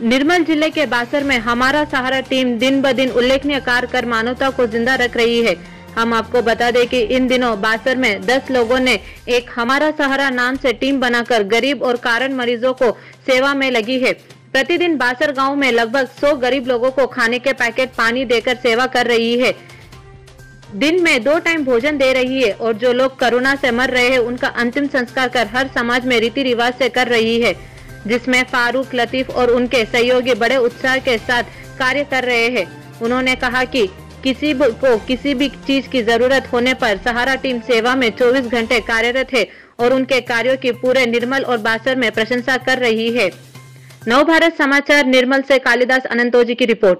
निर्मल ज़िले के बासर में हमारा सहारा टीम दिन ब दिन उल्लेखनीय कार्य कर मानवता को ज़िंदा रख रही है। हम आपको बता दें कि इन दिनों बासर में 10 लोगों ने एक हमारा सहारा नाम से टीम बनाकर गरीब और कारण मरीजों को सेवा में लगी है। प्रतिदिन बासर गाँव में लगभग 100 गरीब लोगों को खाने के पैकेट पानी देकर सेवा कर रही है। दिन में दो टाइम भोजन दे रही है और जो लोग कोरोना से मर रहे हैं, उनका अंतिम संस्कार कर हर समाज में रीति रिवाज से कर रही है। जिसमें फारूक, लतीफ और उनके सहयोगी बड़े उत्साह के साथ कार्य कर रहे हैं। उन्होंने कहा कि किसी को किसी भी चीज़ की ज़रूरत होने पर सहारा टीम सेवा में 24 घंटे कार्यरत है और उनके कार्यों की पूरे निर्मल और बासर में प्रशंसा कर रही है। नव भारत समाचार, निर्मल ऐसी कालिदास अनंतोजी की रिपोर्ट।